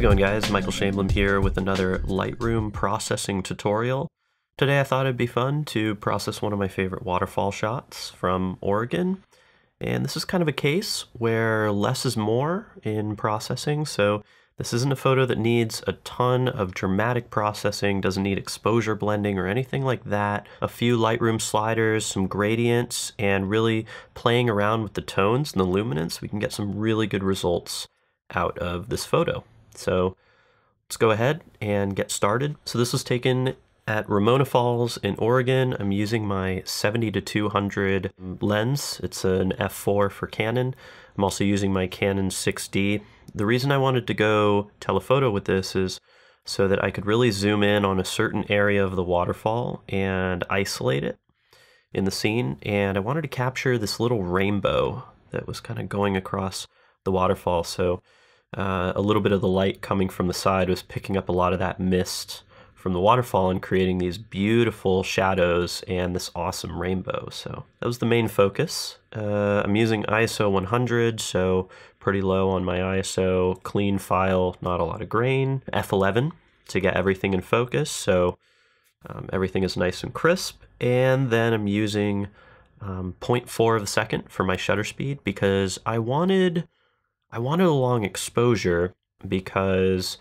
It going guys? Michael Shainblum here with another Lightroom processing tutorial. Today I thought it'd be fun to process one of my favorite waterfall shots from Oregon. And this is kind of a case where less is more in processing, so this isn't a photo that needs a ton of dramatic processing, doesn't need exposure blending or anything like that. A few Lightroom sliders, some gradients, and really playing around with the tones and the luminance, we can get some really good results out of this photo. So let's go ahead and get started. So this was taken at Ramona Falls in Oregon. I'm using my 70 to 200 lens. It's an f4 for Canon. I'm also using my Canon 6D. The reason I wanted to go telephoto with this is so that I could really zoom in on a certain area of the waterfall and isolate it in the scene. And I wanted to capture this little rainbow that was kind of going across the waterfall. So uh, a little bit of the light coming from the side was picking up a lot of that mist from the waterfall and creating these beautiful shadows and this awesome rainbow. So that was the main focus. Uh, I'm using ISO 100, so pretty low on my ISO, clean file, not a lot of grain. F11 to get everything in focus, so um, everything is nice and crisp. And then I'm using um, 0.4 of a second for my shutter speed because I wanted, I wanted a long exposure because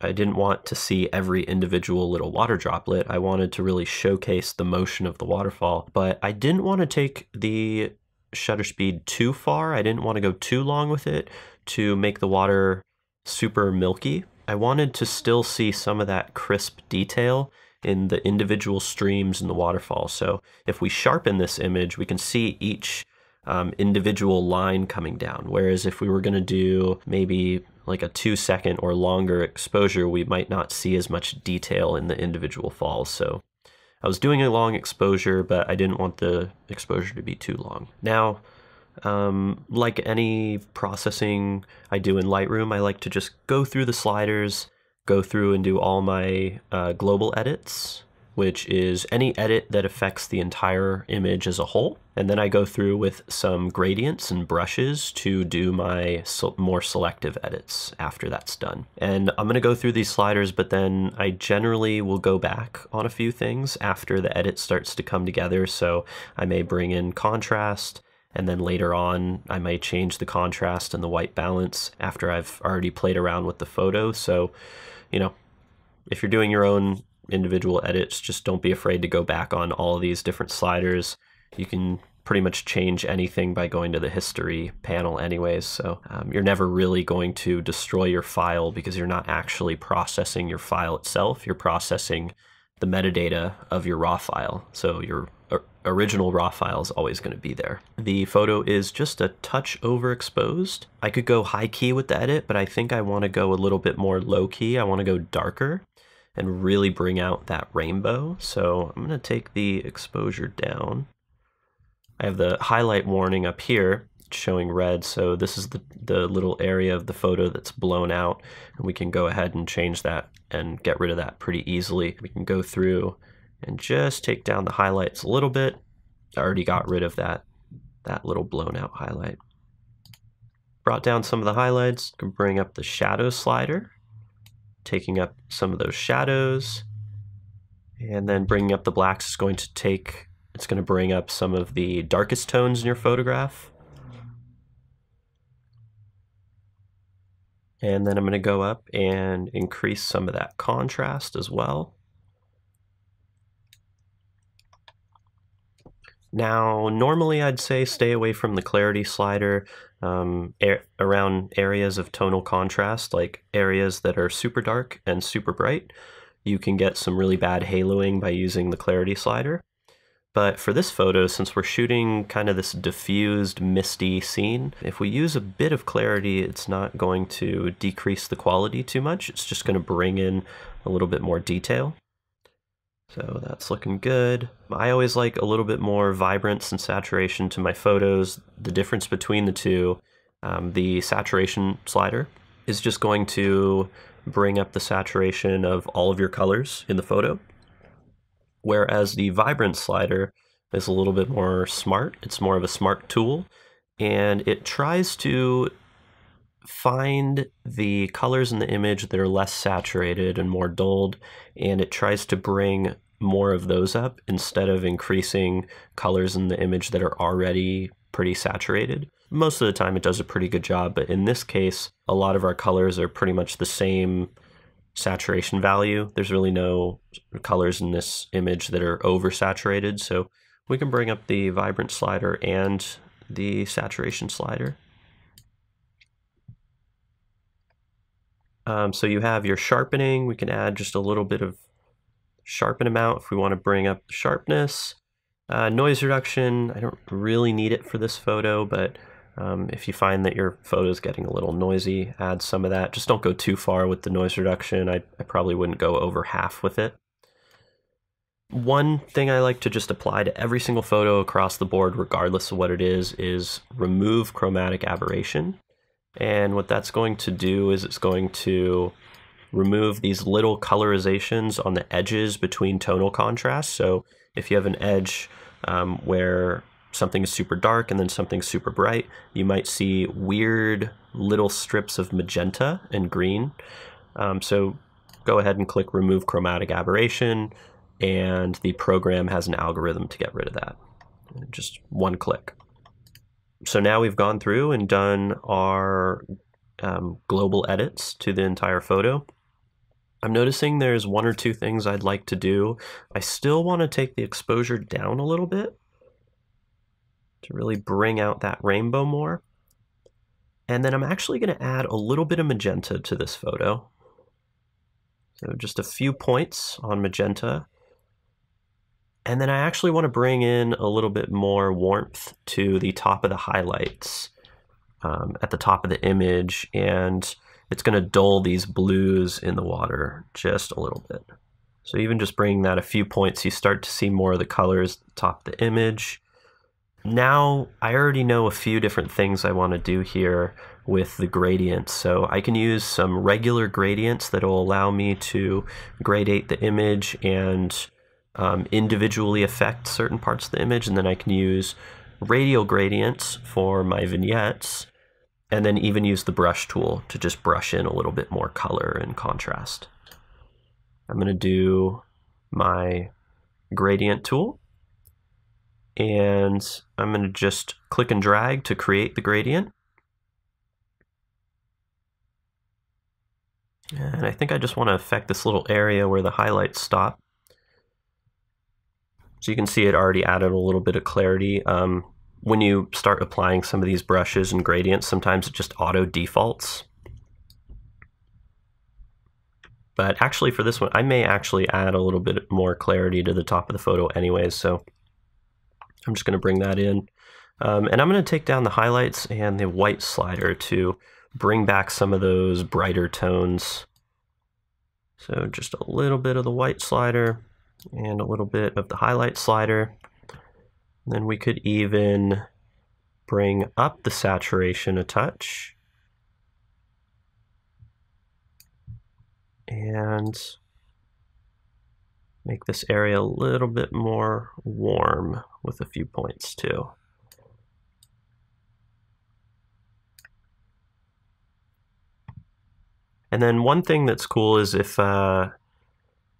I didn't want to see every individual little water droplet. I wanted to really showcase the motion of the waterfall, but I didn't want to take the shutter speed too far. I didn't want to go too long with it to make the water super milky. I wanted to still see some of that crisp detail in the individual streams in the waterfall. So if we sharpen this image, we can see each um, individual line coming down. Whereas if we were going to do maybe like a two second or longer exposure, we might not see as much detail in the individual falls. So I was doing a long exposure, but I didn't want the exposure to be too long. Now, um, like any processing I do in Lightroom, I like to just go through the sliders, go through and do all my uh, global edits, which is any edit that affects the entire image as a whole. And then I go through with some gradients and brushes to do my more selective edits after that's done. And I'm gonna go through these sliders, but then I generally will go back on a few things after the edit starts to come together. So I may bring in contrast, and then later on I might change the contrast and the white balance after I've already played around with the photo. So, you know, if you're doing your own individual edits. Just don't be afraid to go back on all of these different sliders. You can pretty much change anything by going to the history panel anyways. So um, you're never really going to destroy your file because you're not actually processing your file itself. You're processing the metadata of your raw file. So your original raw file is always going to be there. The photo is just a touch overexposed. I could go high key with the edit, but I think I want to go a little bit more low key. I want to go darker and really bring out that rainbow. So I'm going to take the exposure down. I have the highlight warning up here showing red. So this is the, the little area of the photo that's blown out. And we can go ahead and change that and get rid of that pretty easily. We can go through and just take down the highlights a little bit. I already got rid of that, that little blown out highlight. Brought down some of the highlights, can bring up the shadow slider taking up some of those shadows. And then bringing up the blacks is going to take, it's going to bring up some of the darkest tones in your photograph. And then I'm going to go up and increase some of that contrast as well. Now, normally I'd say stay away from the clarity slider um, around areas of tonal contrast, like areas that are super dark and super bright. You can get some really bad haloing by using the clarity slider. But for this photo, since we're shooting kind of this diffused, misty scene, if we use a bit of clarity, it's not going to decrease the quality too much. It's just going to bring in a little bit more detail. So that's looking good. I always like a little bit more vibrance and saturation to my photos. The difference between the two, um, the saturation slider is just going to bring up the saturation of all of your colors in the photo. Whereas the vibrance slider is a little bit more smart. It's more of a smart tool and it tries to find the colors in the image that are less saturated and more dulled, and it tries to bring more of those up instead of increasing colors in the image that are already pretty saturated. Most of the time it does a pretty good job, but in this case, a lot of our colors are pretty much the same saturation value. There's really no colors in this image that are oversaturated, so we can bring up the vibrant slider and the saturation slider. Um, so you have your sharpening. We can add just a little bit of sharpen amount if we want to bring up the sharpness. Uh, noise reduction, I don't really need it for this photo, but um, if you find that your photo is getting a little noisy, add some of that. Just don't go too far with the noise reduction. I, I probably wouldn't go over half with it. One thing I like to just apply to every single photo across the board, regardless of what it is, is remove chromatic aberration. And what that's going to do is it's going to remove these little colorizations on the edges between tonal contrasts. So if you have an edge um, where something is super dark and then something super bright, you might see weird little strips of magenta and green. Um, so go ahead and click remove chromatic aberration and the program has an algorithm to get rid of that. Just one click. So now we've gone through and done our um, global edits to the entire photo. I'm noticing there's one or two things I'd like to do. I still want to take the exposure down a little bit to really bring out that rainbow more. And then I'm actually going to add a little bit of magenta to this photo. So just a few points on magenta. And then I actually want to bring in a little bit more warmth to the top of the highlights um, at the top of the image. And it's going to dull these blues in the water just a little bit. So even just bringing that a few points, you start to see more of the colors top the image. Now I already know a few different things I want to do here with the gradients. So I can use some regular gradients that will allow me to gradate the image and um, individually affect certain parts of the image. And then I can use radial gradients for my vignettes and then even use the brush tool to just brush in a little bit more color and contrast. I'm going to do my gradient tool and I'm going to just click and drag to create the gradient. And I think I just want to affect this little area where the highlights stop. So you can see it already added a little bit of clarity. Um, when you start applying some of these brushes and gradients, sometimes it just auto defaults. But actually for this one, I may actually add a little bit more clarity to the top of the photo anyways, so I'm just gonna bring that in. Um, and I'm gonna take down the highlights and the white slider to bring back some of those brighter tones. So just a little bit of the white slider and a little bit of the highlight slider. Then we could even bring up the saturation a touch. And make this area a little bit more warm with a few points too. And then one thing that's cool is if uh,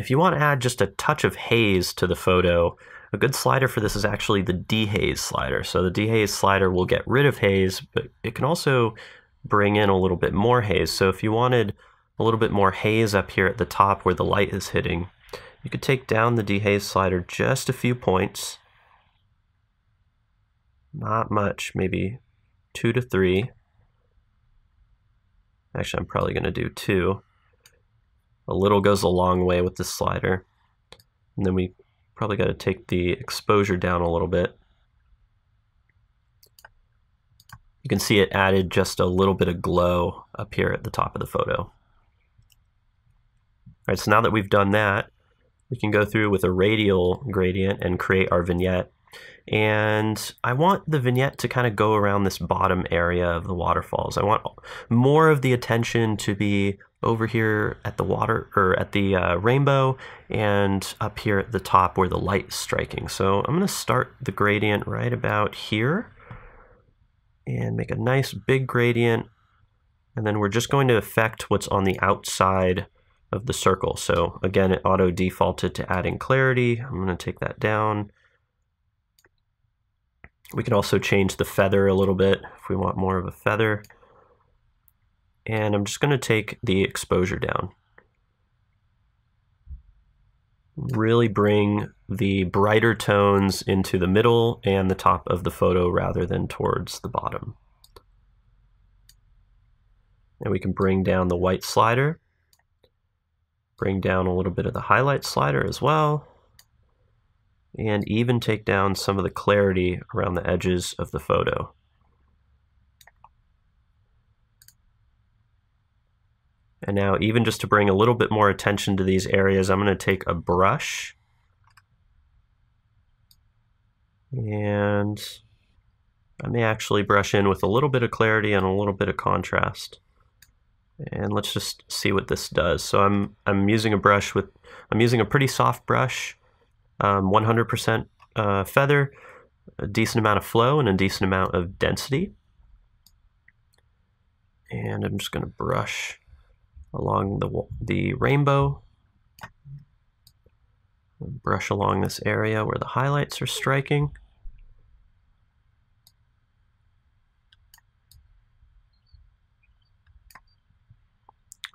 if you want to add just a touch of haze to the photo, a good slider for this is actually the dehaze slider. So the dehaze slider will get rid of haze, but it can also bring in a little bit more haze. So if you wanted a little bit more haze up here at the top where the light is hitting, you could take down the dehaze slider just a few points. Not much, maybe two to three. Actually, I'm probably going to do two. A little goes a long way with this slider. And then we Probably got to take the exposure down a little bit. You can see it added just a little bit of glow up here at the top of the photo. All right, so now that we've done that, we can go through with a radial gradient and create our vignette. And I want the vignette to kind of go around this bottom area of the waterfalls. I want more of the attention to be over here at the water or at the uh, rainbow and up here at the top where the light is striking. So I'm going to start the gradient right about here and make a nice big gradient And then we're just going to affect what's on the outside of the circle. So again, it auto defaulted to adding clarity. I'm going to take that down. We can also change the feather a little bit if we want more of a feather. And I'm just going to take the exposure down. Really bring the brighter tones into the middle and the top of the photo rather than towards the bottom. And we can bring down the white slider, bring down a little bit of the highlight slider as well, and even take down some of the clarity around the edges of the photo. And now even just to bring a little bit more attention to these areas, I'm going to take a brush and I may actually brush in with a little bit of clarity and a little bit of contrast. And let's just see what this does. So I'm I'm using a brush with I'm using a pretty soft brush, 100% um, uh, feather, a decent amount of flow, and a decent amount of density. And I'm just going to brush along the the rainbow. Brush along this area where the highlights are striking.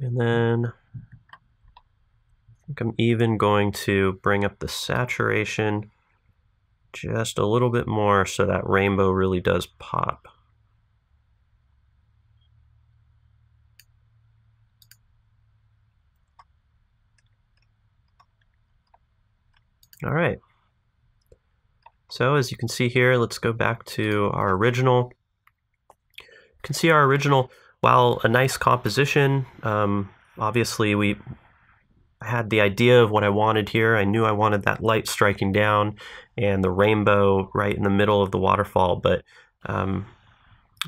And then I think I'm even going to bring up the saturation just a little bit more so that rainbow really does pop. All right. So as you can see here, let's go back to our original. You can see our original while a nice composition, um, obviously we had the idea of what I wanted here. I knew I wanted that light striking down and the rainbow right in the middle of the waterfall, but um,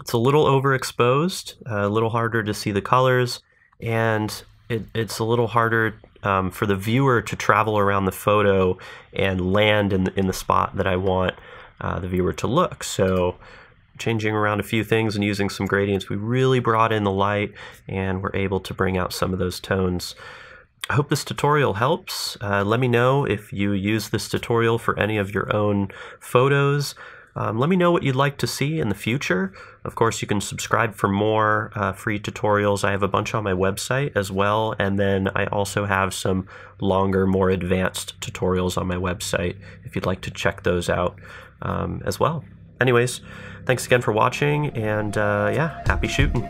it's a little overexposed, a little harder to see the colors, and it, it's a little harder um, for the viewer to travel around the photo and land in the, in the spot that I want uh, the viewer to look. So changing around a few things and using some gradients, we really brought in the light and we're able to bring out some of those tones. I hope this tutorial helps. Uh, let me know if you use this tutorial for any of your own photos. Um, let me know what you'd like to see in the future. Of course, you can subscribe for more uh, free tutorials. I have a bunch on my website as well, and then I also have some longer, more advanced tutorials on my website if you'd like to check those out um, as well. Anyways, thanks again for watching, and uh, yeah, happy shooting.